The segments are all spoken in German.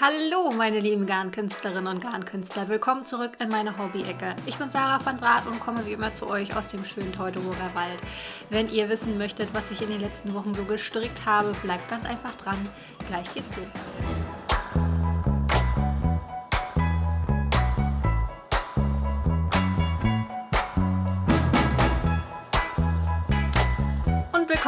Hallo, meine lieben Garnkünstlerinnen und Garnkünstler. Willkommen zurück in meine Hobby-Ecke. Ich bin Sarah van Draht und komme wie immer zu euch aus dem schönen Teutoburger Wald. Wenn ihr wissen möchtet, was ich in den letzten Wochen so gestrickt habe, bleibt ganz einfach dran. Gleich geht's los.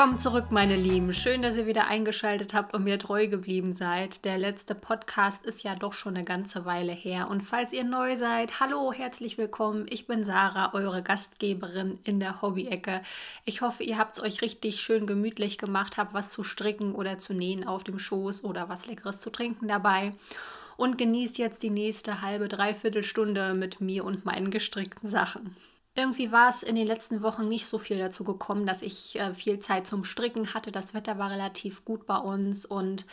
Willkommen zurück, meine Lieben. Schön, dass ihr wieder eingeschaltet habt und mir treu geblieben seid. Der letzte Podcast ist ja doch schon eine ganze Weile her. Und falls ihr neu seid, hallo, herzlich willkommen. Ich bin Sarah, eure Gastgeberin in der Hobby-Ecke. Ich hoffe, ihr habt es euch richtig schön gemütlich gemacht, habt was zu stricken oder zu nähen auf dem Schoß oder was Leckeres zu trinken dabei. Und genießt jetzt die nächste halbe, dreiviertel Stunde mit mir und meinen gestrickten Sachen. Irgendwie war es in den letzten Wochen nicht so viel dazu gekommen, dass ich äh, viel Zeit zum Stricken hatte. Das Wetter war relativ gut bei uns und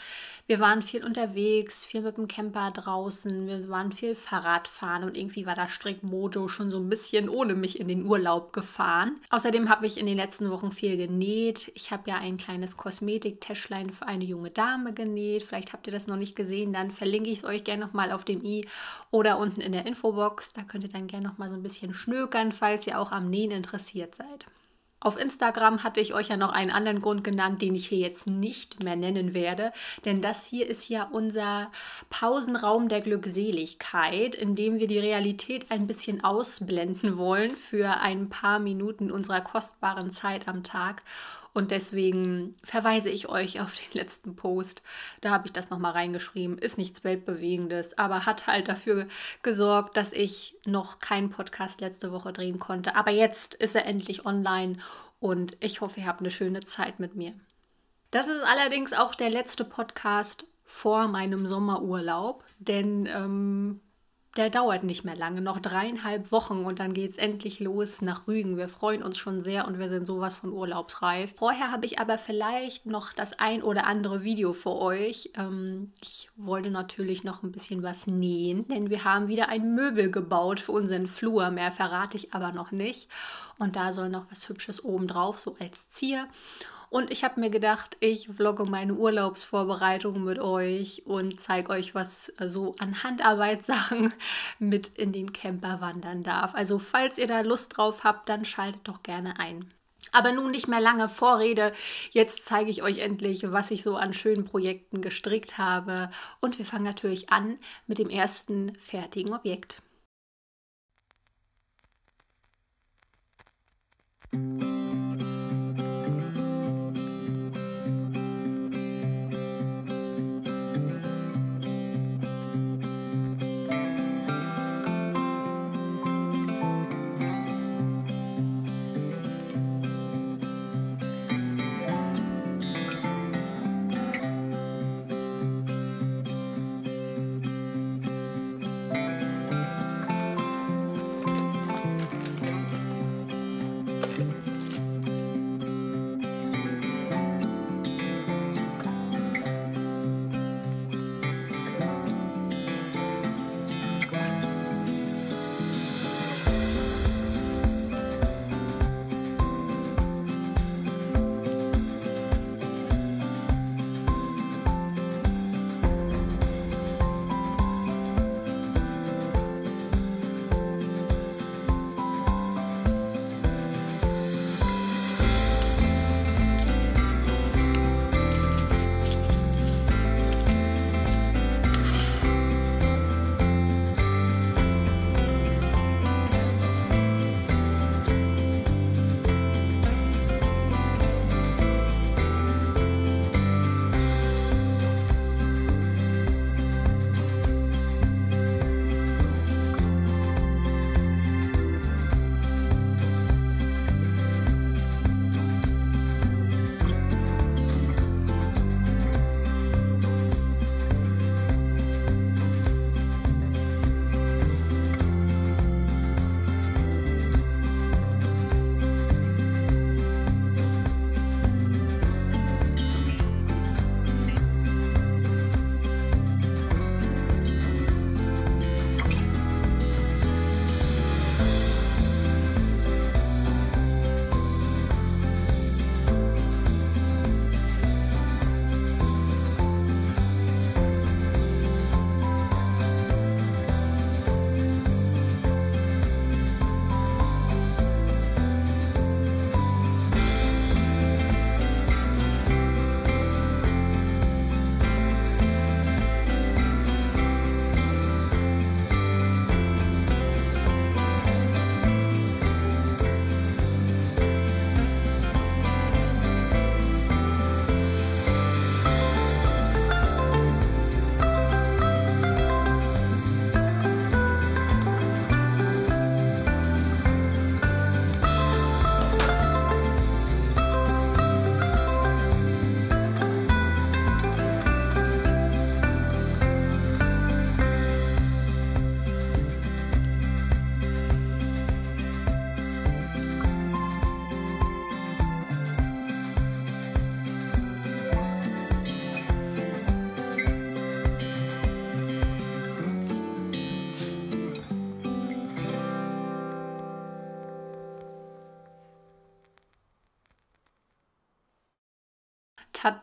wir waren viel unterwegs, viel mit dem Camper draußen, wir waren viel Fahrradfahren und irgendwie war das Strickmoto schon so ein bisschen ohne mich in den Urlaub gefahren. Außerdem habe ich in den letzten Wochen viel genäht. Ich habe ja ein kleines Kosmetiktäschlein für eine junge Dame genäht. Vielleicht habt ihr das noch nicht gesehen, dann verlinke ich es euch gerne nochmal auf dem i oder unten in der Infobox. Da könnt ihr dann gerne nochmal so ein bisschen schnökern, falls ihr auch am Nähen interessiert seid. Auf Instagram hatte ich euch ja noch einen anderen Grund genannt, den ich hier jetzt nicht mehr nennen werde, denn das hier ist ja unser Pausenraum der Glückseligkeit, in dem wir die Realität ein bisschen ausblenden wollen für ein paar Minuten unserer kostbaren Zeit am Tag und deswegen verweise ich euch auf den letzten Post. Da habe ich das nochmal reingeschrieben. Ist nichts Weltbewegendes, aber hat halt dafür gesorgt, dass ich noch keinen Podcast letzte Woche drehen konnte. Aber jetzt ist er endlich online und ich hoffe, ihr habt eine schöne Zeit mit mir. Das ist allerdings auch der letzte Podcast vor meinem Sommerurlaub, denn ähm, der dauert nicht mehr lange, noch dreieinhalb Wochen und dann geht es endlich los nach Rügen. Wir freuen uns schon sehr und wir sind sowas von urlaubsreif. Vorher habe ich aber vielleicht noch das ein oder andere Video für euch. Ähm, ich wollte natürlich noch ein bisschen was nähen, denn wir haben wieder ein Möbel gebaut für unseren Flur. Mehr verrate ich aber noch nicht. Und da soll noch was Hübsches oben drauf, so als Zier. Und ich habe mir gedacht, ich vlogge meine Urlaubsvorbereitungen mit euch und zeige euch, was äh, so an Handarbeitssachen mit in den Camper wandern darf. Also falls ihr da Lust drauf habt, dann schaltet doch gerne ein. Aber nun nicht mehr lange Vorrede. Jetzt zeige ich euch endlich, was ich so an schönen Projekten gestrickt habe. Und wir fangen natürlich an mit dem ersten fertigen Objekt.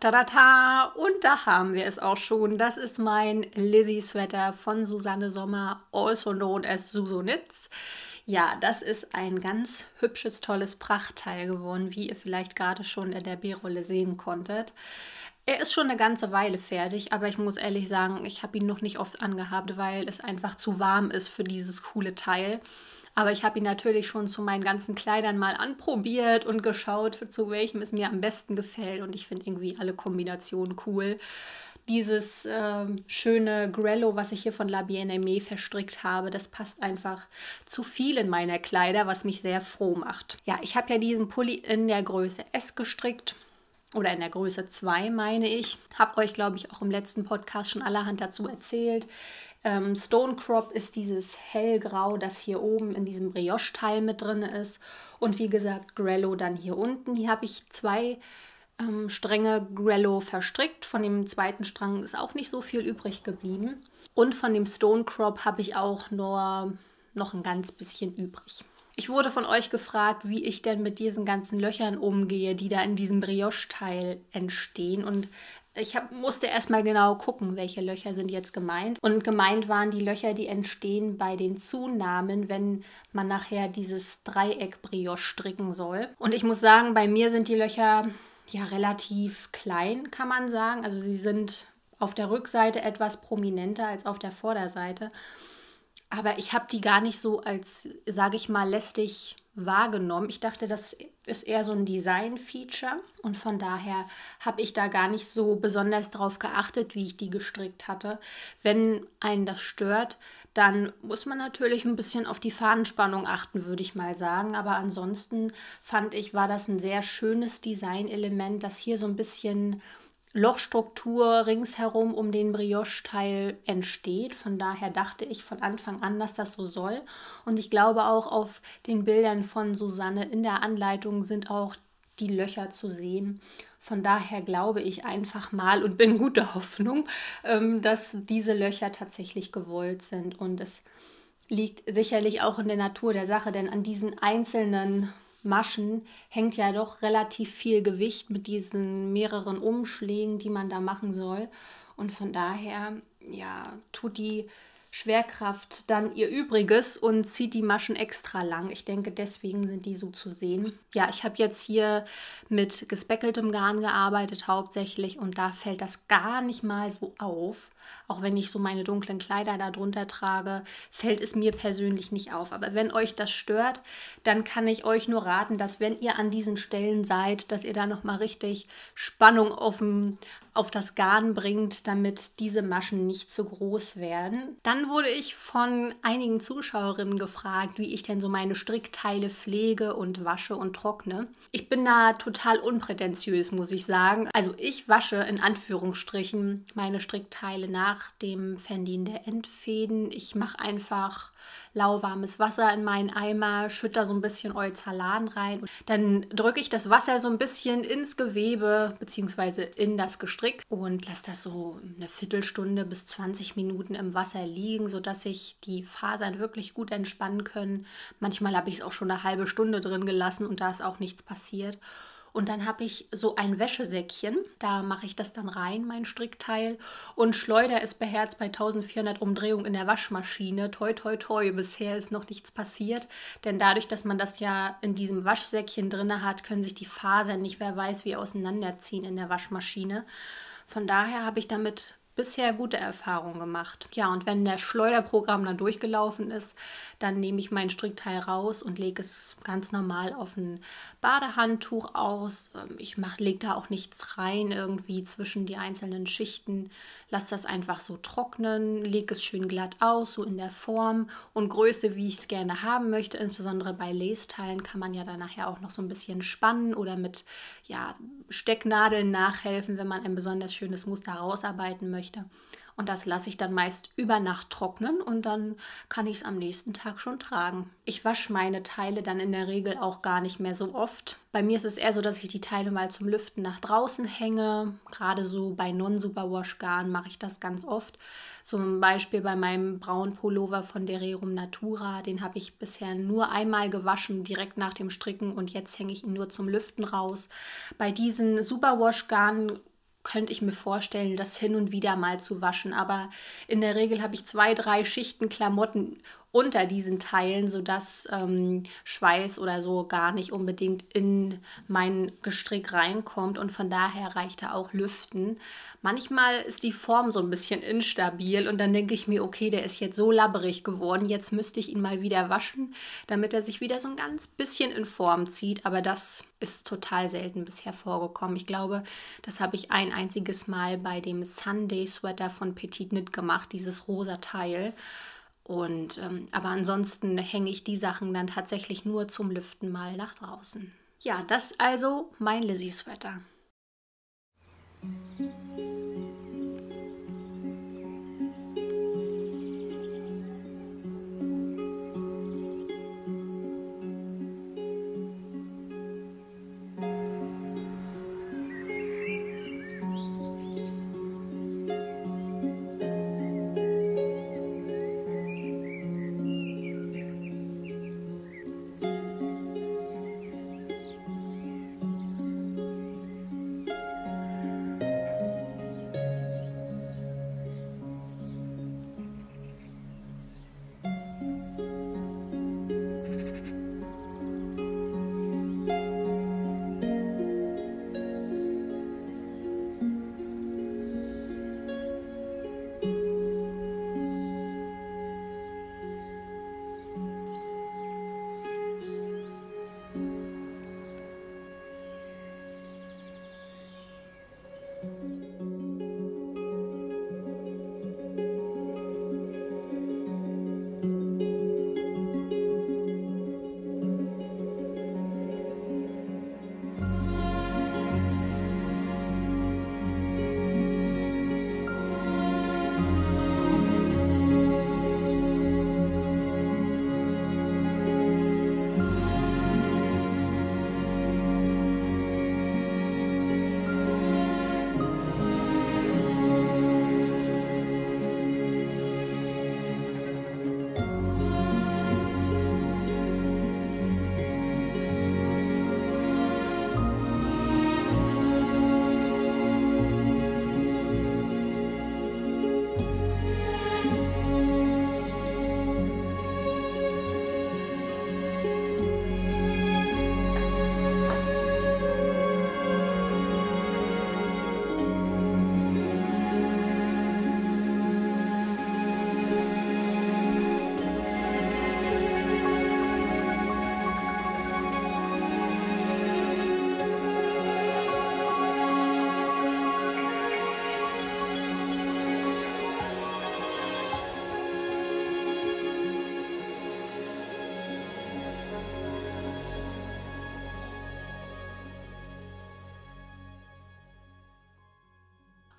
Ta-ta-ta-ta! Und da haben wir es auch schon. Das ist mein Lizzie-Sweater von Susanne Sommer, also known as Susonitz. Ja, das ist ein ganz hübsches, tolles Prachtteil geworden, wie ihr vielleicht gerade schon in der B-Rolle sehen konntet. Er ist schon eine ganze Weile fertig, aber ich muss ehrlich sagen, ich habe ihn noch nicht oft angehabt, weil es einfach zu warm ist für dieses coole Teil. Aber ich habe ihn natürlich schon zu meinen ganzen Kleidern mal anprobiert und geschaut, zu welchem es mir am besten gefällt. Und ich finde irgendwie alle Kombinationen cool. Dieses äh, schöne Grello, was ich hier von La Bien-Aimée verstrickt habe, das passt einfach zu viel in meiner Kleider, was mich sehr froh macht. Ja, ich habe ja diesen Pulli in der Größe S gestrickt oder in der Größe 2 meine ich. Habe euch, glaube ich, auch im letzten Podcast schon allerhand dazu erzählt. Ähm, Stone Crop ist dieses hellgrau, das hier oben in diesem Brioche-Teil mit drin ist. Und wie gesagt, Grello dann hier unten. Hier habe ich zwei ähm, Stränge Grello verstrickt. Von dem zweiten Strang ist auch nicht so viel übrig geblieben. Und von dem Stone Crop habe ich auch nur noch ein ganz bisschen übrig. Ich wurde von euch gefragt, wie ich denn mit diesen ganzen Löchern umgehe, die da in diesem Brioche-Teil entstehen. Und ich hab, musste erstmal genau gucken, welche Löcher sind jetzt gemeint. Und gemeint waren die Löcher, die entstehen bei den Zunahmen, wenn man nachher dieses Dreieck Brioche stricken soll. Und ich muss sagen, bei mir sind die Löcher ja relativ klein, kann man sagen. Also sie sind auf der Rückseite etwas prominenter als auf der Vorderseite. Aber ich habe die gar nicht so als, sage ich mal, lästig wahrgenommen. Ich dachte, das ist eher so ein Design-Feature und von daher habe ich da gar nicht so besonders drauf geachtet, wie ich die gestrickt hatte. Wenn einen das stört, dann muss man natürlich ein bisschen auf die Fahnenspannung achten, würde ich mal sagen. Aber ansonsten fand ich, war das ein sehr schönes Designelement, das hier so ein bisschen Lochstruktur ringsherum um den Brioche-Teil entsteht. Von daher dachte ich von Anfang an, dass das so soll. Und ich glaube auch auf den Bildern von Susanne in der Anleitung sind auch die Löcher zu sehen. Von daher glaube ich einfach mal und bin guter Hoffnung, ähm, dass diese Löcher tatsächlich gewollt sind. Und es liegt sicherlich auch in der Natur der Sache, denn an diesen einzelnen Maschen hängt ja doch relativ viel Gewicht mit diesen mehreren Umschlägen, die man da machen soll. Und von daher, ja, tut die Schwerkraft dann ihr Übriges und zieht die Maschen extra lang. Ich denke, deswegen sind die so zu sehen. Ja, ich habe jetzt hier mit gespeckeltem Garn gearbeitet hauptsächlich und da fällt das gar nicht mal so auf. Auch wenn ich so meine dunklen Kleider darunter trage, fällt es mir persönlich nicht auf. Aber wenn euch das stört, dann kann ich euch nur raten, dass wenn ihr an diesen Stellen seid, dass ihr da nochmal richtig Spannung auf, auf das Garn bringt, damit diese Maschen nicht zu groß werden. Dann wurde ich von einigen Zuschauerinnen gefragt, wie ich denn so meine Strickteile pflege und wasche und trockne. Ich bin da total unprätentiös, muss ich sagen. Also ich wasche in Anführungsstrichen meine Strickteile nach dem Fendin der Endfäden. Ich mache einfach lauwarmes Wasser in meinen Eimer, schütte so ein bisschen Euzalan rein. Dann drücke ich das Wasser so ein bisschen ins Gewebe bzw. in das Gestrick und lasse das so eine Viertelstunde bis 20 Minuten im Wasser liegen, sodass sich die Fasern wirklich gut entspannen können. Manchmal habe ich es auch schon eine halbe Stunde drin gelassen und da ist auch nichts passiert. Und dann habe ich so ein Wäschesäckchen, da mache ich das dann rein, mein Strickteil, und schleudere es beherzt bei 1400 Umdrehungen in der Waschmaschine. Toi, toi, toi, bisher ist noch nichts passiert, denn dadurch, dass man das ja in diesem Waschsäckchen drin hat, können sich die Fasern nicht, wer weiß, wie auseinanderziehen in der Waschmaschine. Von daher habe ich damit bisher gute Erfahrungen gemacht. Ja, und wenn der Schleuderprogramm dann durchgelaufen ist, dann nehme ich mein Strickteil raus und lege es ganz normal auf ein Badehandtuch aus. Ähm, ich lege da auch nichts rein irgendwie zwischen die einzelnen Schichten. Lasse das einfach so trocknen, lege es schön glatt aus, so in der Form und Größe, wie ich es gerne haben möchte. Insbesondere bei Lace-Teilen kann man ja dann nachher auch noch so ein bisschen spannen oder mit ja, Stecknadeln nachhelfen, wenn man ein besonders schönes Muster rausarbeiten möchte. Und das lasse ich dann meist über Nacht trocknen und dann kann ich es am nächsten Tag schon tragen. Ich wasche meine Teile dann in der Regel auch gar nicht mehr so oft. Bei mir ist es eher so, dass ich die Teile mal zum Lüften nach draußen hänge. Gerade so bei Non-Superwash-Garn mache ich das ganz oft. Zum Beispiel bei meinem braunen Pullover von Dererum Natura. Den habe ich bisher nur einmal gewaschen, direkt nach dem Stricken und jetzt hänge ich ihn nur zum Lüften raus. Bei diesen Superwash-Garn könnte ich mir vorstellen, das hin und wieder mal zu waschen. Aber in der Regel habe ich zwei, drei Schichten Klamotten unter diesen Teilen, sodass ähm, Schweiß oder so gar nicht unbedingt in mein Gestrick reinkommt und von daher reicht da auch Lüften. Manchmal ist die Form so ein bisschen instabil und dann denke ich mir, okay, der ist jetzt so labberig geworden, jetzt müsste ich ihn mal wieder waschen, damit er sich wieder so ein ganz bisschen in Form zieht, aber das ist total selten bisher vorgekommen. Ich glaube, das habe ich ein einziges Mal bei dem Sunday Sweater von Petit Knit gemacht, dieses rosa Teil. Und ähm, aber ansonsten hänge ich die Sachen dann tatsächlich nur zum Lüften mal nach draußen. Ja, das also mein Lizzie Sweater.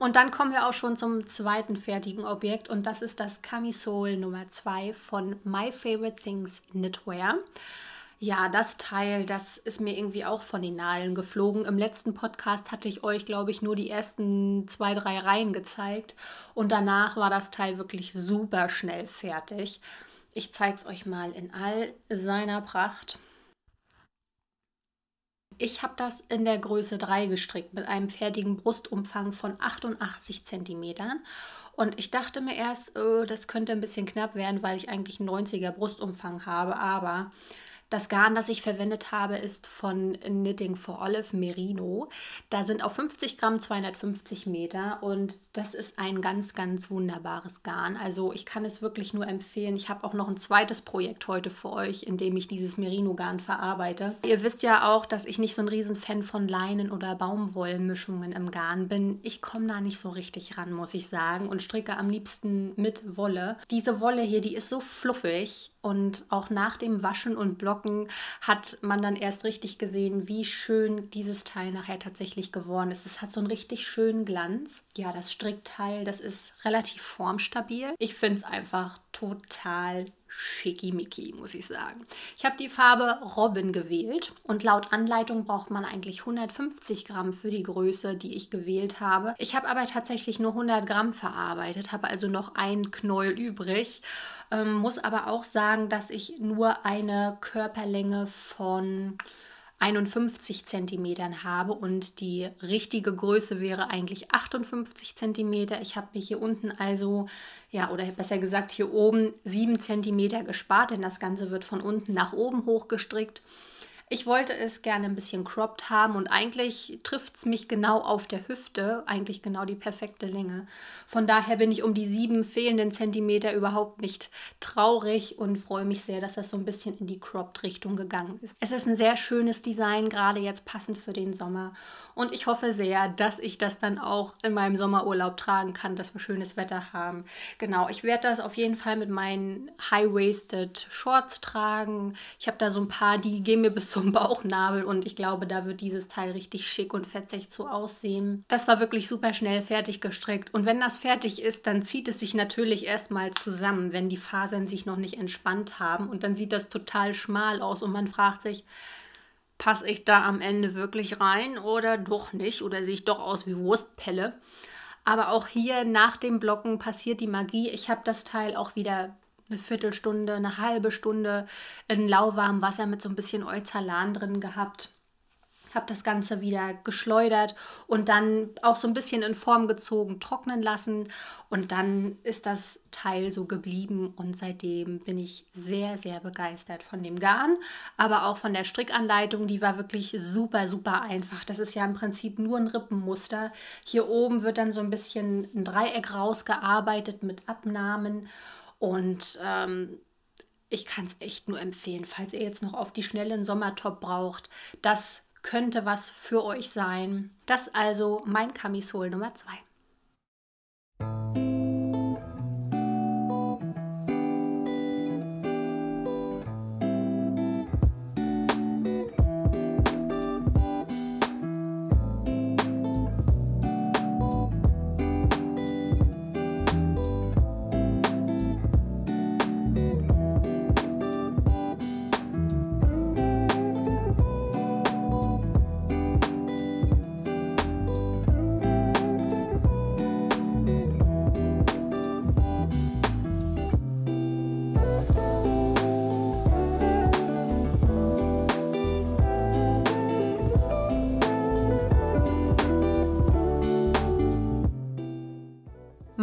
Und dann kommen wir auch schon zum zweiten fertigen Objekt und das ist das Camisole Nummer 2 von My Favorite Things Knitwear. Ja, das Teil, das ist mir irgendwie auch von den Nadeln geflogen. Im letzten Podcast hatte ich euch, glaube ich, nur die ersten zwei, drei Reihen gezeigt und danach war das Teil wirklich super schnell fertig. Ich zeige es euch mal in all seiner Pracht. Ich habe das in der Größe 3 gestrickt mit einem fertigen Brustumfang von 88 cm. Und ich dachte mir erst, oh, das könnte ein bisschen knapp werden, weil ich eigentlich einen 90er Brustumfang habe. Aber das Garn, das ich verwendet habe, ist von Knitting for Olive Merino. Da sind auf 50 Gramm 250 Meter und das ist ein ganz, ganz wunderbares Garn. Also ich kann es wirklich nur empfehlen. Ich habe auch noch ein zweites Projekt heute für euch, in dem ich dieses Merino-Garn verarbeite. Ihr wisst ja auch, dass ich nicht so ein Riesenfan von Leinen- oder Baumwollmischungen im Garn bin. Ich komme da nicht so richtig ran, muss ich sagen, und stricke am liebsten mit Wolle. Diese Wolle hier, die ist so fluffig und auch nach dem Waschen und Blocken hat man dann erst richtig gesehen, wie schön dieses Teil nachher tatsächlich geworden ist. Es hat so einen richtig schönen Glanz. Ja, das Strickteil, das ist relativ formstabil. Ich finde es einfach total schickimicki, muss ich sagen. Ich habe die Farbe Robin gewählt und laut Anleitung braucht man eigentlich 150 Gramm für die Größe, die ich gewählt habe. Ich habe aber tatsächlich nur 100 Gramm verarbeitet, habe also noch ein Knäuel übrig ähm, muss aber auch sagen, dass ich nur eine Körperlänge von 51 cm habe und die richtige Größe wäre eigentlich 58 cm. Ich habe mir hier unten also, ja, oder besser gesagt hier oben 7 cm gespart, denn das Ganze wird von unten nach oben hochgestrickt. Ich wollte es gerne ein bisschen cropped haben und eigentlich trifft es mich genau auf der Hüfte, eigentlich genau die perfekte Länge. Von daher bin ich um die sieben fehlenden Zentimeter überhaupt nicht traurig und freue mich sehr, dass das so ein bisschen in die cropped Richtung gegangen ist. Es ist ein sehr schönes Design, gerade jetzt passend für den Sommer. Und ich hoffe sehr, dass ich das dann auch in meinem Sommerurlaub tragen kann, dass wir schönes Wetter haben. Genau, ich werde das auf jeden Fall mit meinen High-Waisted Shorts tragen. Ich habe da so ein paar, die gehen mir bis zum Bauchnabel und ich glaube, da wird dieses Teil richtig schick und fetzig so aussehen. Das war wirklich super schnell fertig gestrickt. Und wenn das fertig ist, dann zieht es sich natürlich erstmal zusammen, wenn die Fasern sich noch nicht entspannt haben. Und dann sieht das total schmal aus und man fragt sich, passe ich da am Ende wirklich rein oder doch nicht? Oder sehe ich doch aus wie Wurstpelle? Aber auch hier nach dem Blocken passiert die Magie. Ich habe das Teil auch wieder eine Viertelstunde, eine halbe Stunde in lauwarmem Wasser mit so ein bisschen Euzalan drin gehabt habe das Ganze wieder geschleudert und dann auch so ein bisschen in Form gezogen, trocknen lassen und dann ist das Teil so geblieben und seitdem bin ich sehr, sehr begeistert von dem Garn, aber auch von der Strickanleitung, die war wirklich super, super einfach. Das ist ja im Prinzip nur ein Rippenmuster. Hier oben wird dann so ein bisschen ein Dreieck rausgearbeitet mit Abnahmen und ähm, ich kann es echt nur empfehlen, falls ihr jetzt noch auf die schnellen Sommertop braucht. Das könnte was für euch sein. Das also mein Camisol Nummer 2.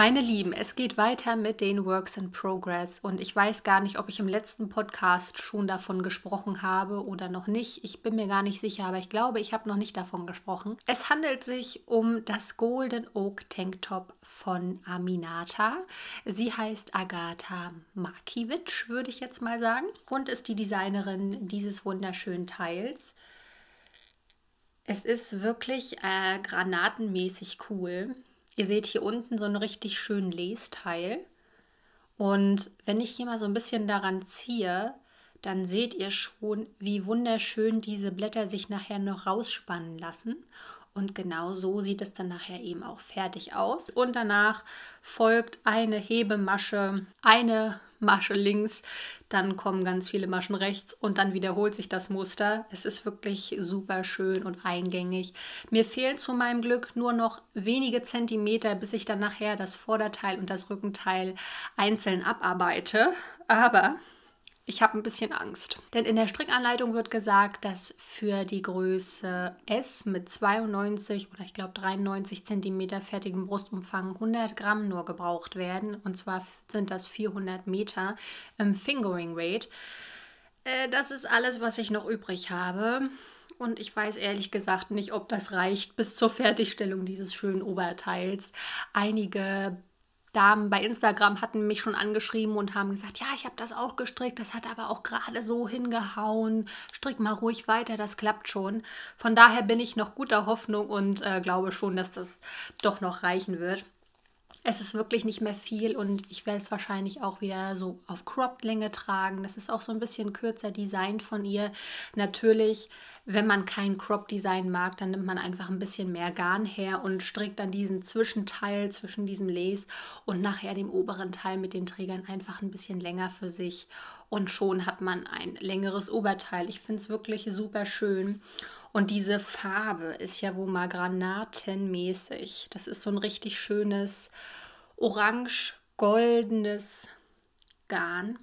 Meine Lieben, es geht weiter mit den Works in Progress und ich weiß gar nicht, ob ich im letzten Podcast schon davon gesprochen habe oder noch nicht. Ich bin mir gar nicht sicher, aber ich glaube, ich habe noch nicht davon gesprochen. Es handelt sich um das Golden Oak Tank Top von Aminata. Sie heißt Agatha Markiewicz, würde ich jetzt mal sagen, und ist die Designerin dieses wunderschönen Teils. Es ist wirklich äh, granatenmäßig cool. Ihr seht hier unten so einen richtig schönen Lesteil. Und wenn ich hier mal so ein bisschen daran ziehe, dann seht ihr schon, wie wunderschön diese Blätter sich nachher noch rausspannen lassen. Und genau so sieht es dann nachher eben auch fertig aus. Und danach folgt eine Hebemasche, eine Masche links, dann kommen ganz viele Maschen rechts und dann wiederholt sich das Muster. Es ist wirklich super schön und eingängig. Mir fehlen zu meinem Glück nur noch wenige Zentimeter, bis ich dann nachher das Vorderteil und das Rückenteil einzeln abarbeite. Aber ich habe ein bisschen Angst. Denn in der Strickanleitung wird gesagt, dass für die Größe S mit 92 oder ich glaube 93 cm fertigem Brustumfang 100 Gramm nur gebraucht werden. Und zwar sind das 400 Meter im Fingering Weight. Äh, das ist alles, was ich noch übrig habe. Und ich weiß ehrlich gesagt nicht, ob das reicht bis zur Fertigstellung dieses schönen Oberteils. Einige Damen bei Instagram hatten mich schon angeschrieben und haben gesagt, ja, ich habe das auch gestrickt, das hat aber auch gerade so hingehauen. Strick mal ruhig weiter, das klappt schon. Von daher bin ich noch guter Hoffnung und äh, glaube schon, dass das doch noch reichen wird. Es ist wirklich nicht mehr viel und ich werde es wahrscheinlich auch wieder so auf Cropped-Länge tragen. Das ist auch so ein bisschen kürzer Design von ihr. Natürlich, wenn man kein Crop-Design mag, dann nimmt man einfach ein bisschen mehr Garn her und strickt dann diesen Zwischenteil zwischen diesem Lace und nachher dem oberen Teil mit den Trägern einfach ein bisschen länger für sich. Und schon hat man ein längeres Oberteil. Ich finde es wirklich super schön. Und diese Farbe ist ja wohl mal granatenmäßig. Das ist so ein richtig schönes orange-goldenes Garn.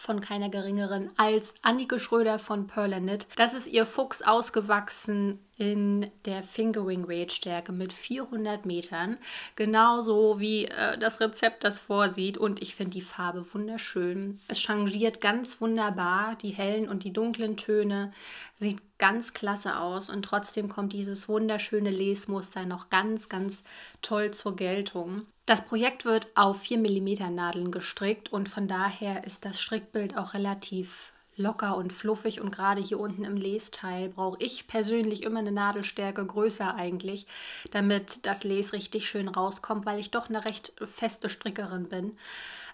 Von keiner geringeren als Annike Schröder von Perlanit. Das ist ihr Fuchs ausgewachsen in der Fingering Weight Stärke mit 400 Metern. Genauso wie äh, das Rezept das vorsieht. Und ich finde die Farbe wunderschön. Es changiert ganz wunderbar die hellen und die dunklen Töne. Sieht ganz klasse aus. Und trotzdem kommt dieses wunderschöne Lesmuster noch ganz, ganz toll zur Geltung. Das Projekt wird auf 4 mm Nadeln gestrickt und von daher ist das Strickbild auch relativ locker und fluffig und gerade hier unten im Lesteil brauche ich persönlich immer eine Nadelstärke größer eigentlich, damit das Les richtig schön rauskommt, weil ich doch eine recht feste Strickerin bin.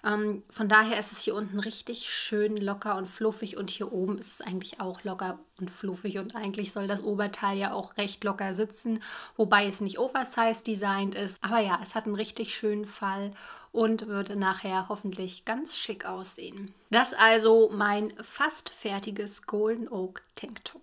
Ähm, von daher ist es hier unten richtig schön locker und fluffig und hier oben ist es eigentlich auch locker und fluffig und eigentlich soll das Oberteil ja auch recht locker sitzen, wobei es nicht oversized designt ist. Aber ja, es hat einen richtig schönen Fall und wird nachher hoffentlich ganz schick aussehen. Das also mein fast fertiges Golden Oak Tanktop.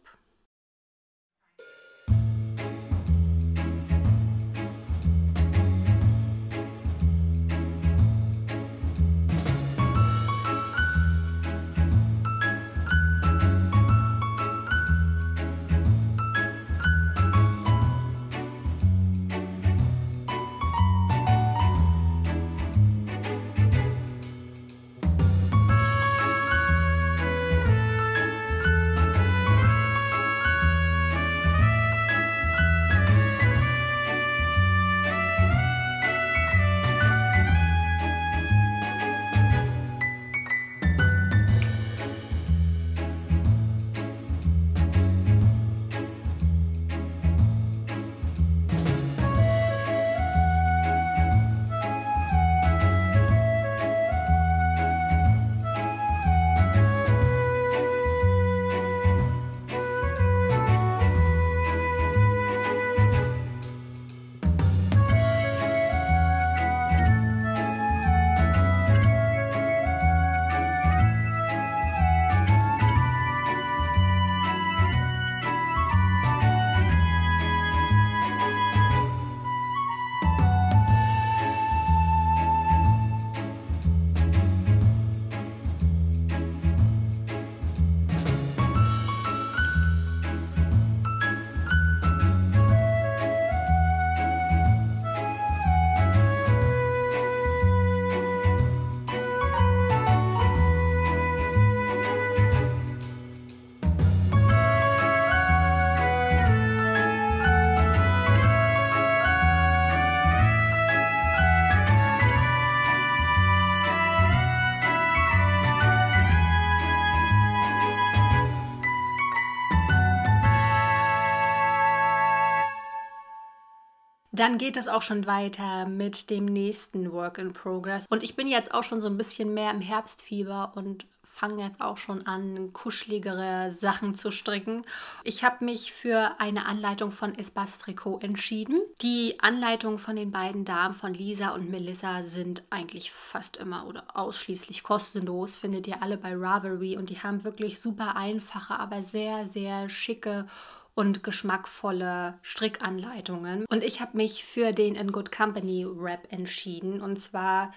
Dann geht es auch schon weiter mit dem nächsten Work in Progress. Und ich bin jetzt auch schon so ein bisschen mehr im Herbstfieber und fange jetzt auch schon an, kuscheligere Sachen zu stricken. Ich habe mich für eine Anleitung von Espas Tricot entschieden. Die Anleitungen von den beiden Damen, von Lisa und Melissa, sind eigentlich fast immer oder ausschließlich kostenlos. Findet ihr alle bei Ravelry und die haben wirklich super einfache, aber sehr, sehr schicke und geschmackvolle Strickanleitungen. Und ich habe mich für den In Good Company Wrap entschieden. Und zwar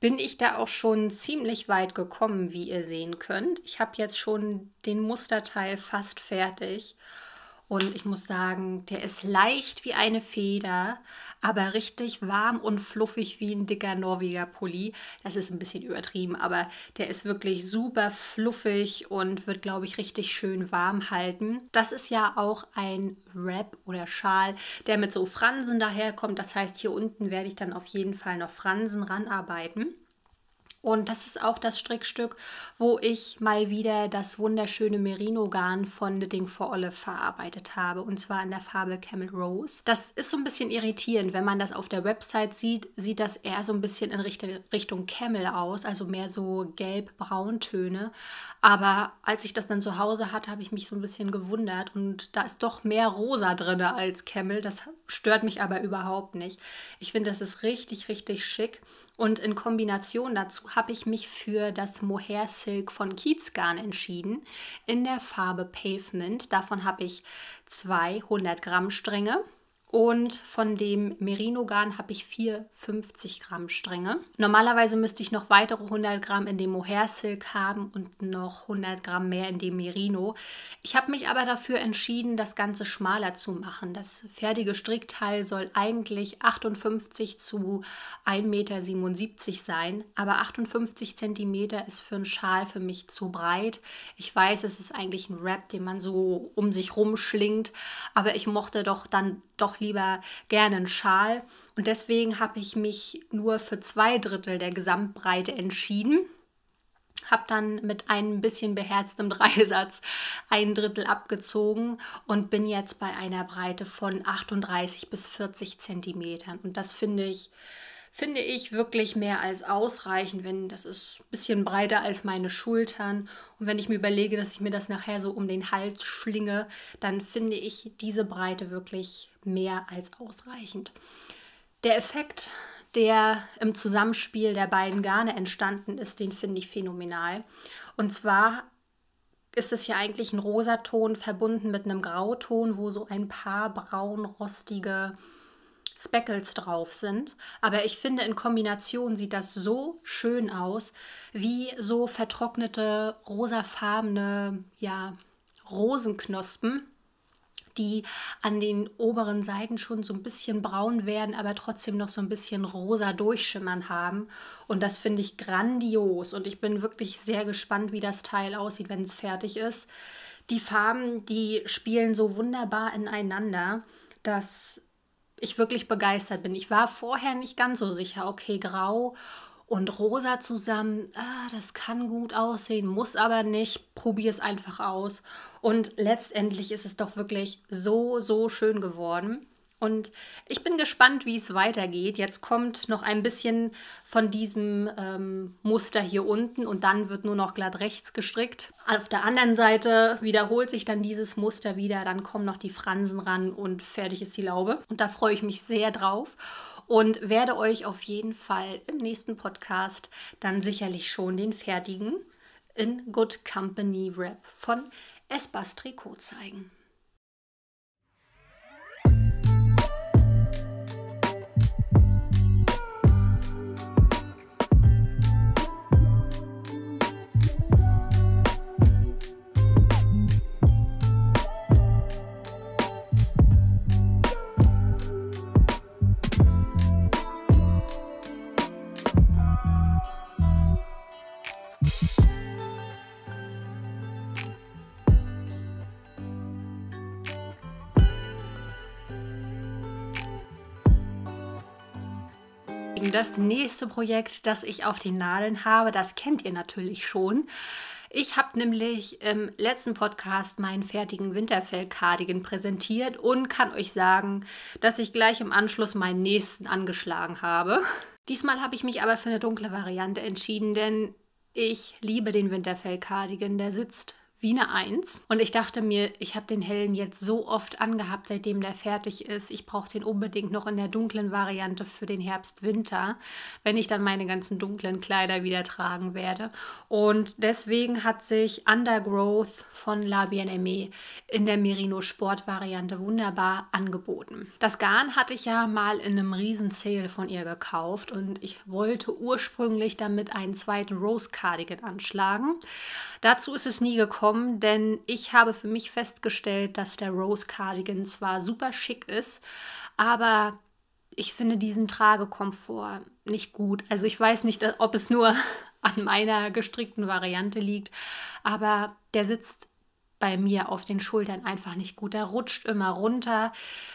bin ich da auch schon ziemlich weit gekommen, wie ihr sehen könnt. Ich habe jetzt schon den Musterteil fast fertig. Und ich muss sagen, der ist leicht wie eine Feder, aber richtig warm und fluffig wie ein dicker Norweger Pulli. Das ist ein bisschen übertrieben, aber der ist wirklich super fluffig und wird, glaube ich, richtig schön warm halten. Das ist ja auch ein Wrap oder Schal, der mit so Fransen daherkommt. Das heißt, hier unten werde ich dann auf jeden Fall noch Fransen ranarbeiten. Und das ist auch das Strickstück, wo ich mal wieder das wunderschöne Merino-Garn von Knitting for Olive verarbeitet habe. Und zwar in der Farbe Camel Rose. Das ist so ein bisschen irritierend. Wenn man das auf der Website sieht, sieht das eher so ein bisschen in Richtung Camel aus. Also mehr so gelb-brauntöne. Aber als ich das dann zu Hause hatte, habe ich mich so ein bisschen gewundert. Und da ist doch mehr rosa drin als Camel. Das stört mich aber überhaupt nicht. Ich finde, das ist richtig, richtig schick. Und in Kombination dazu habe ich mich für das Mohair Silk von Kiezgarn entschieden in der Farbe Pavement. Davon habe ich 200 Gramm Stränge. Und von dem Merino-Garn habe ich 450 Gramm Stränge. Normalerweise müsste ich noch weitere 100 Gramm in dem Mohair Silk haben und noch 100 Gramm mehr in dem Merino. Ich habe mich aber dafür entschieden, das Ganze schmaler zu machen. Das fertige Strickteil soll eigentlich 58 zu 1,77 Meter sein, aber 58 Zentimeter ist für einen Schal für mich zu breit. Ich weiß, es ist eigentlich ein Wrap, den man so um sich rumschlingt, aber ich mochte doch dann doch lieber gerne einen Schal. Und deswegen habe ich mich nur für zwei Drittel der Gesamtbreite entschieden. Habe dann mit einem bisschen beherztem Dreisatz ein Drittel abgezogen und bin jetzt bei einer Breite von 38 bis 40 Zentimetern. Und das finde ich finde ich wirklich mehr als ausreichend, wenn das ist ein bisschen breiter als meine Schultern. Und wenn ich mir überlege, dass ich mir das nachher so um den Hals schlinge, dann finde ich diese Breite wirklich mehr als ausreichend. Der Effekt, der im Zusammenspiel der beiden Garne entstanden ist, den finde ich phänomenal. Und zwar ist es ja eigentlich ein Rosaton verbunden mit einem Grauton, wo so ein paar braunrostige Speckles drauf sind. Aber ich finde, in Kombination sieht das so schön aus, wie so vertrocknete, rosafarbene, ja, Rosenknospen, die an den oberen Seiten schon so ein bisschen braun werden, aber trotzdem noch so ein bisschen rosa durchschimmern haben. Und das finde ich grandios. Und ich bin wirklich sehr gespannt, wie das Teil aussieht, wenn es fertig ist. Die Farben, die spielen so wunderbar ineinander, dass ich wirklich begeistert bin. Ich war vorher nicht ganz so sicher, okay, grau und rosa zusammen, ah, das kann gut aussehen, muss aber nicht. Probier es einfach aus. Und letztendlich ist es doch wirklich so, so schön geworden. Und ich bin gespannt, wie es weitergeht. Jetzt kommt noch ein bisschen von diesem ähm, Muster hier unten und dann wird nur noch glatt rechts gestrickt. Auf der anderen Seite wiederholt sich dann dieses Muster wieder. Dann kommen noch die Fransen ran und fertig ist die Laube. Und da freue ich mich sehr drauf und werde euch auf jeden Fall im nächsten Podcast dann sicherlich schon den fertigen in Good Company Wrap von Espas Trikot zeigen. Das nächste Projekt, das ich auf den Nadeln habe, das kennt ihr natürlich schon. Ich habe nämlich im letzten Podcast meinen fertigen Winterfell-Cardigan präsentiert und kann euch sagen, dass ich gleich im Anschluss meinen nächsten angeschlagen habe. Diesmal habe ich mich aber für eine dunkle Variante entschieden, denn ich liebe den Winterfell-Cardigan. Der sitzt wie eine Eins. Und ich dachte mir, ich habe den hellen jetzt so oft angehabt, seitdem der fertig ist. Ich brauche den unbedingt noch in der dunklen Variante für den Herbst-Winter, wenn ich dann meine ganzen dunklen Kleider wieder tragen werde. Und deswegen hat sich Undergrowth von La Bien-Aimée in der Merino Sport Variante wunderbar angeboten. Das Garn hatte ich ja mal in einem riesen Sale von ihr gekauft und ich wollte ursprünglich damit einen zweiten Rose Cardigan anschlagen. Dazu ist es nie gekommen, denn ich habe für mich festgestellt, dass der Rose Cardigan zwar super schick ist, aber ich finde diesen Tragekomfort nicht gut. Also ich weiß nicht, ob es nur an meiner gestrickten Variante liegt, aber der sitzt bei mir auf den Schultern einfach nicht gut. Er rutscht immer runter,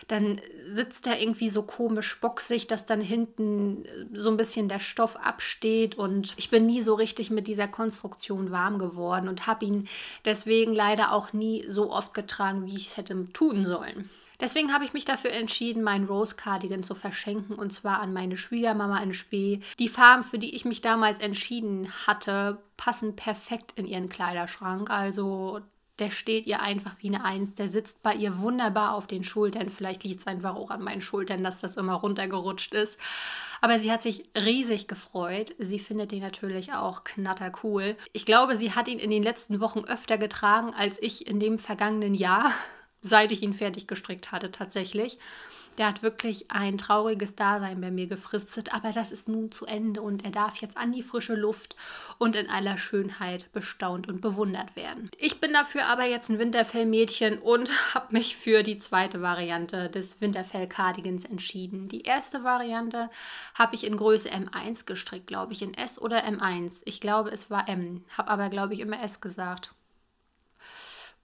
dann sitzt er irgendwie so komisch boxig, dass dann hinten so ein bisschen der Stoff absteht und ich bin nie so richtig mit dieser Konstruktion warm geworden und habe ihn deswegen leider auch nie so oft getragen, wie ich es hätte tun sollen. Deswegen habe ich mich dafür entschieden, meinen Rose Cardigan zu verschenken und zwar an meine Schwiegermama in Spee. Die Farben, für die ich mich damals entschieden hatte, passen perfekt in ihren Kleiderschrank. Also der steht ihr einfach wie eine Eins. Der sitzt bei ihr wunderbar auf den Schultern. Vielleicht liegt es einfach auch an meinen Schultern, dass das immer runtergerutscht ist. Aber sie hat sich riesig gefreut. Sie findet den natürlich auch knatter cool. Ich glaube, sie hat ihn in den letzten Wochen öfter getragen als ich in dem vergangenen Jahr, seit ich ihn fertig gestrickt hatte tatsächlich. Der hat wirklich ein trauriges Dasein bei mir gefristet, aber das ist nun zu Ende und er darf jetzt an die frische Luft und in aller Schönheit bestaunt und bewundert werden. Ich bin dafür aber jetzt ein Winterfellmädchen und habe mich für die zweite Variante des Winterfell-Cardigans entschieden. Die erste Variante habe ich in Größe M1 gestrickt, glaube ich, in S oder M1. Ich glaube, es war M, habe aber, glaube ich, immer S gesagt.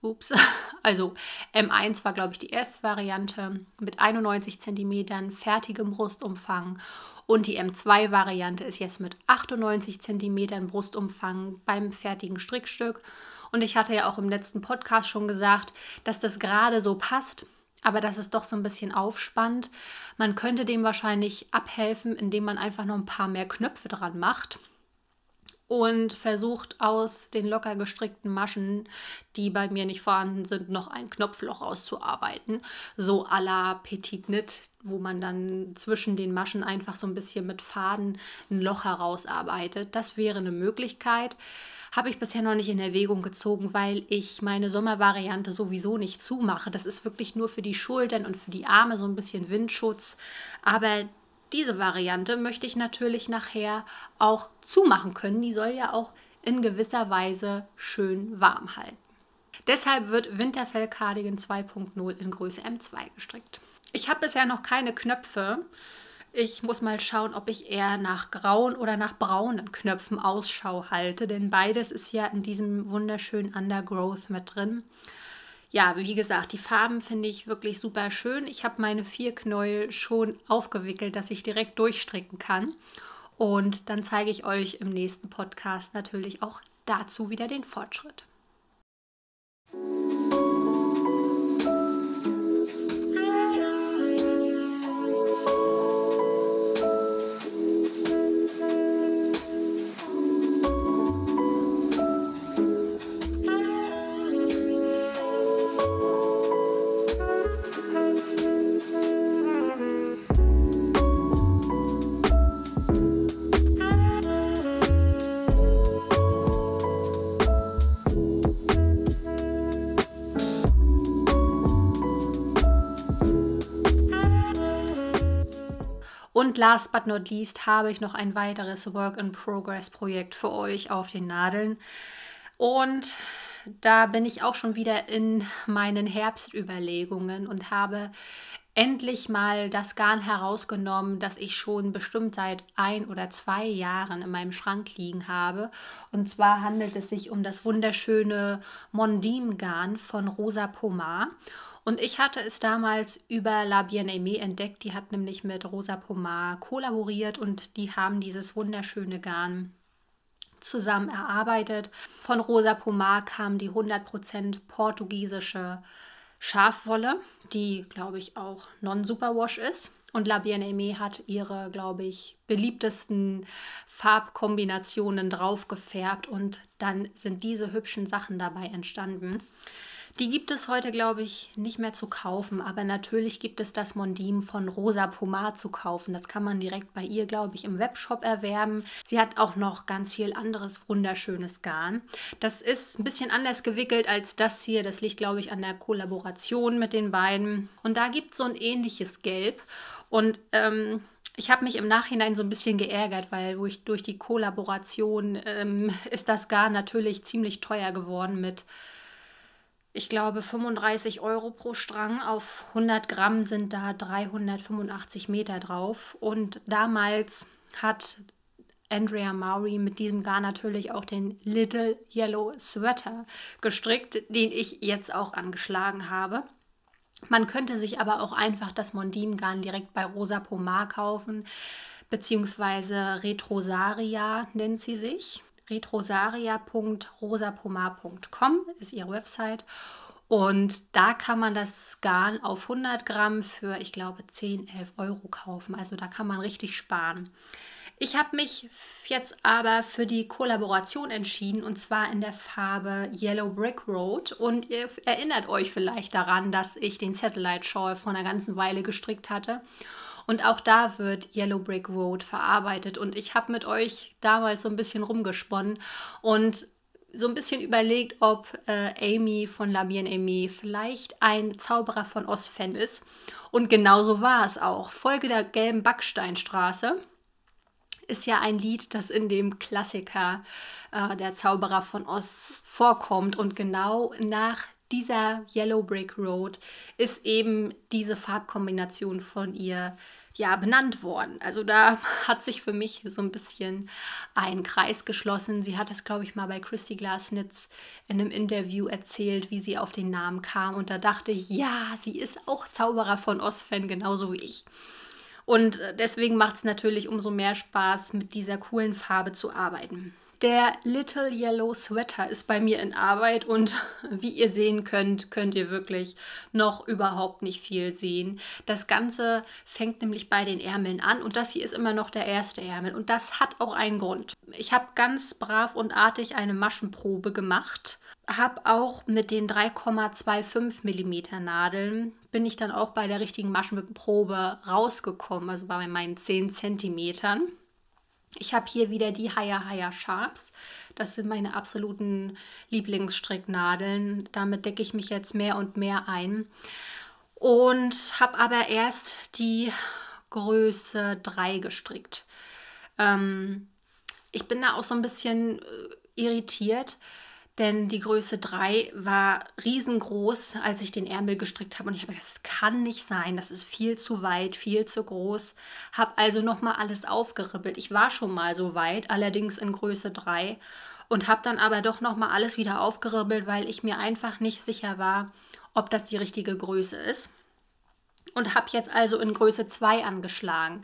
Ups, also M1 war, glaube ich, die erste Variante mit 91 cm fertigem Brustumfang und die M2-Variante ist jetzt mit 98 cm Brustumfang beim fertigen Strickstück. Und ich hatte ja auch im letzten Podcast schon gesagt, dass das gerade so passt, aber dass es doch so ein bisschen aufspannt. Man könnte dem wahrscheinlich abhelfen, indem man einfach noch ein paar mehr Knöpfe dran macht und versucht aus den locker gestrickten Maschen, die bei mir nicht vorhanden sind, noch ein Knopfloch auszuarbeiten. So à la Petit Knit, wo man dann zwischen den Maschen einfach so ein bisschen mit Faden ein Loch herausarbeitet. Das wäre eine Möglichkeit. Habe ich bisher noch nicht in Erwägung gezogen, weil ich meine Sommervariante sowieso nicht zumache. Das ist wirklich nur für die Schultern und für die Arme so ein bisschen Windschutz. Aber diese Variante möchte ich natürlich nachher auch zumachen können. Die soll ja auch in gewisser Weise schön warm halten. Deshalb wird Winterfell Cardigan 2.0 in Größe M2 gestrickt. Ich habe bisher noch keine Knöpfe. Ich muss mal schauen, ob ich eher nach grauen oder nach braunen Knöpfen Ausschau halte, denn beides ist ja in diesem wunderschönen Undergrowth mit drin ja, wie gesagt, die Farben finde ich wirklich super schön. Ich habe meine vier Knäuel schon aufgewickelt, dass ich direkt durchstricken kann. Und dann zeige ich euch im nächsten Podcast natürlich auch dazu wieder den Fortschritt. Und last but not least habe ich noch ein weiteres Work-in-Progress-Projekt für euch auf den Nadeln. Und da bin ich auch schon wieder in meinen Herbstüberlegungen und habe endlich mal das Garn herausgenommen, das ich schon bestimmt seit ein oder zwei Jahren in meinem Schrank liegen habe. Und zwar handelt es sich um das wunderschöne Mondim-Garn von Rosa Pomar. Und ich hatte es damals über La Bien-Aimée entdeckt. Die hat nämlich mit Rosa Pomar kollaboriert und die haben dieses wunderschöne Garn zusammen erarbeitet. Von Rosa Pomar kam die 100% portugiesische Schafwolle, die, glaube ich, auch non-superwash ist. Und La Bien-Aimée hat ihre, glaube ich, beliebtesten Farbkombinationen drauf gefärbt und dann sind diese hübschen Sachen dabei entstanden. Die gibt es heute, glaube ich, nicht mehr zu kaufen, aber natürlich gibt es das Mondim von Rosa Pomar zu kaufen. Das kann man direkt bei ihr, glaube ich, im Webshop erwerben. Sie hat auch noch ganz viel anderes wunderschönes Garn. Das ist ein bisschen anders gewickelt als das hier. Das liegt, glaube ich, an der Kollaboration mit den beiden. Und da gibt es so ein ähnliches Gelb. Und ähm, ich habe mich im Nachhinein so ein bisschen geärgert, weil durch, durch die Kollaboration ähm, ist das Garn natürlich ziemlich teuer geworden mit ich glaube, 35 Euro pro Strang. Auf 100 Gramm sind da 385 Meter drauf. Und damals hat Andrea Maury mit diesem Garn natürlich auch den Little Yellow Sweater gestrickt, den ich jetzt auch angeschlagen habe. Man könnte sich aber auch einfach das Mondim-Garn direkt bei Rosa Pomar kaufen, beziehungsweise Retrosaria nennt sie sich retrosaria.rosapomar.com ist ihre Website. Und da kann man das Garn auf 100 Gramm für, ich glaube, 10, 11 Euro kaufen. Also da kann man richtig sparen. Ich habe mich jetzt aber für die Kollaboration entschieden und zwar in der Farbe Yellow Brick Road. Und ihr erinnert euch vielleicht daran, dass ich den Satellite Shawl vor einer ganzen Weile gestrickt hatte. Und auch da wird Yellow Brick Road verarbeitet. Und ich habe mit euch damals so ein bisschen rumgesponnen. Und so ein bisschen überlegt, ob äh, Amy von La Bien Aimée vielleicht ein Zauberer von Oz-Fan ist. Und genauso war es auch. Folge der gelben Backsteinstraße ist ja ein Lied, das in dem Klassiker äh, Der Zauberer von Oz vorkommt. Und genau nach dieser Yellow Brick Road ist eben diese Farbkombination von ihr ja benannt worden. Also da hat sich für mich so ein bisschen ein Kreis geschlossen. Sie hat das, glaube ich, mal bei Christy Glasnitz in einem Interview erzählt, wie sie auf den Namen kam. Und da dachte ich, ja, sie ist auch Zauberer von Oz-Fan, genauso wie ich. Und äh, deswegen macht es natürlich umso mehr Spaß, mit dieser coolen Farbe zu arbeiten. Der Little Yellow Sweater ist bei mir in Arbeit und wie ihr sehen könnt, könnt ihr wirklich noch überhaupt nicht viel sehen. Das Ganze fängt nämlich bei den Ärmeln an und das hier ist immer noch der erste Ärmel und das hat auch einen Grund. Ich habe ganz brav und artig eine Maschenprobe gemacht, habe auch mit den 3,25 mm Nadeln bin ich dann auch bei der richtigen Maschenprobe rausgekommen, also bei meinen 10 Zentimetern. Ich habe hier wieder die Haya Haya Sharps. Das sind meine absoluten Lieblingsstricknadeln. Damit decke ich mich jetzt mehr und mehr ein. Und habe aber erst die Größe 3 gestrickt. Ähm, ich bin da auch so ein bisschen äh, irritiert, denn die Größe 3 war riesengroß, als ich den Ärmel gestrickt habe. Und ich habe gedacht, das kann nicht sein, das ist viel zu weit, viel zu groß. Habe also nochmal alles aufgeribbelt. Ich war schon mal so weit, allerdings in Größe 3. Und habe dann aber doch nochmal alles wieder aufgeribbelt, weil ich mir einfach nicht sicher war, ob das die richtige Größe ist. Und habe jetzt also in Größe 2 angeschlagen.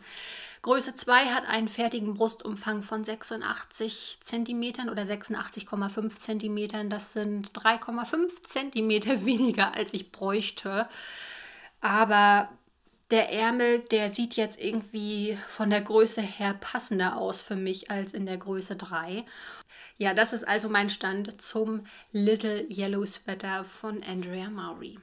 Größe 2 hat einen fertigen Brustumfang von 86 cm oder 86,5 cm. Das sind 3,5 cm weniger, als ich bräuchte. Aber der Ärmel, der sieht jetzt irgendwie von der Größe her passender aus für mich als in der Größe 3. Ja, das ist also mein Stand zum Little Yellow Sweater von Andrea Maury.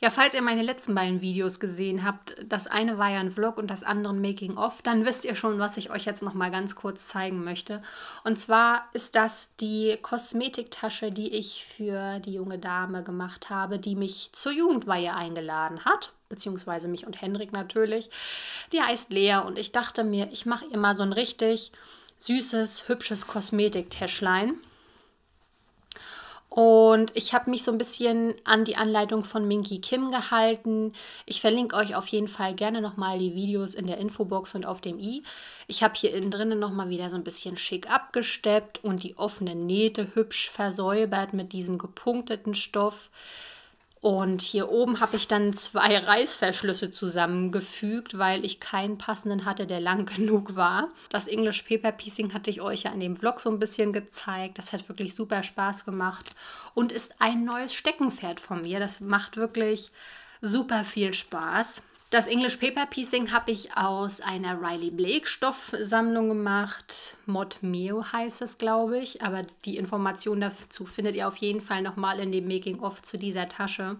Ja, falls ihr meine letzten beiden Videos gesehen habt, das eine war ja ein Vlog und das andere ein Making-of, dann wisst ihr schon, was ich euch jetzt noch mal ganz kurz zeigen möchte. Und zwar ist das die Kosmetiktasche, die ich für die junge Dame gemacht habe, die mich zur Jugendweihe eingeladen hat, beziehungsweise mich und Henrik natürlich. Die heißt Lea und ich dachte mir, ich mache ihr mal so ein richtig süßes, hübsches Kosmetiktäschlein. Und ich habe mich so ein bisschen an die Anleitung von Minky Kim gehalten. Ich verlinke euch auf jeden Fall gerne nochmal die Videos in der Infobox und auf dem i. Ich habe hier innen drinnen nochmal wieder so ein bisschen schick abgesteppt und die offene Nähte hübsch versäubert mit diesem gepunkteten Stoff. Und hier oben habe ich dann zwei Reißverschlüsse zusammengefügt, weil ich keinen passenden hatte, der lang genug war. Das English Paper Piecing hatte ich euch ja in dem Vlog so ein bisschen gezeigt. Das hat wirklich super Spaß gemacht und ist ein neues Steckenpferd von mir. Das macht wirklich super viel Spaß. Das English Paper Piecing habe ich aus einer Riley Blake Stoffsammlung gemacht. Mod Meo heißt es, glaube ich. Aber die Information dazu findet ihr auf jeden Fall nochmal in dem Making-of zu dieser Tasche.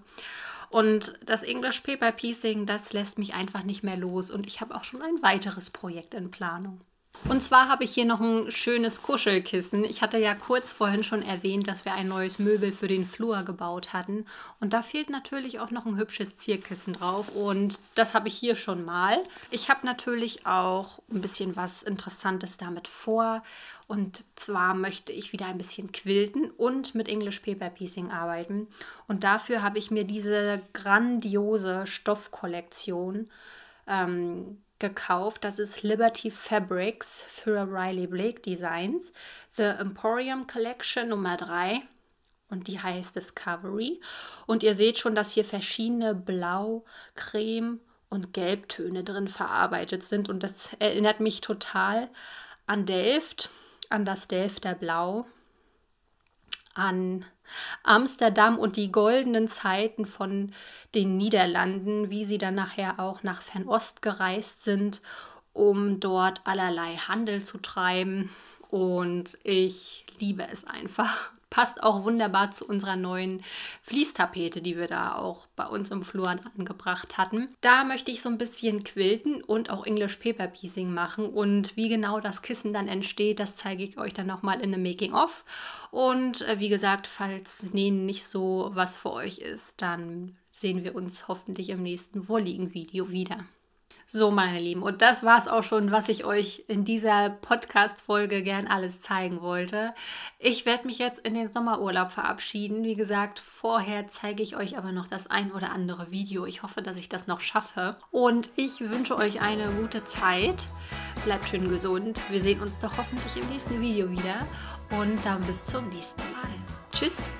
Und das English Paper Piecing, das lässt mich einfach nicht mehr los. Und ich habe auch schon ein weiteres Projekt in Planung. Und zwar habe ich hier noch ein schönes Kuschelkissen. Ich hatte ja kurz vorhin schon erwähnt, dass wir ein neues Möbel für den Flur gebaut hatten. Und da fehlt natürlich auch noch ein hübsches Zierkissen drauf. Und das habe ich hier schon mal. Ich habe natürlich auch ein bisschen was Interessantes damit vor. Und zwar möchte ich wieder ein bisschen quilten und mit English Paper Piecing arbeiten. Und dafür habe ich mir diese grandiose Stoffkollektion ähm, gekauft. Das ist Liberty Fabrics für Riley Blake Designs. The Emporium Collection Nummer 3 und die heißt Discovery. Und ihr seht schon, dass hier verschiedene Blau, Creme und Gelbtöne drin verarbeitet sind. Und das erinnert mich total an Delft, an das Delfter Blau, an Amsterdam und die goldenen Zeiten von den Niederlanden, wie sie dann nachher auch nach Fernost gereist sind, um dort allerlei Handel zu treiben. Und ich liebe es einfach. Passt auch wunderbar zu unserer neuen Fließtapete, die wir da auch bei uns im Flur angebracht hatten. Da möchte ich so ein bisschen quilten und auch English Paper Piecing machen. Und wie genau das Kissen dann entsteht, das zeige ich euch dann nochmal in einem Making-of. Und äh, wie gesagt, falls Nähen nicht so was für euch ist, dann sehen wir uns hoffentlich im nächsten Wollligen-Video wieder. So, meine Lieben, und das war es auch schon, was ich euch in dieser Podcast-Folge gern alles zeigen wollte. Ich werde mich jetzt in den Sommerurlaub verabschieden. Wie gesagt, vorher zeige ich euch aber noch das ein oder andere Video. Ich hoffe, dass ich das noch schaffe. Und ich wünsche euch eine gute Zeit. Bleibt schön gesund. Wir sehen uns doch hoffentlich im nächsten Video wieder. Und dann bis zum nächsten Mal. Tschüss.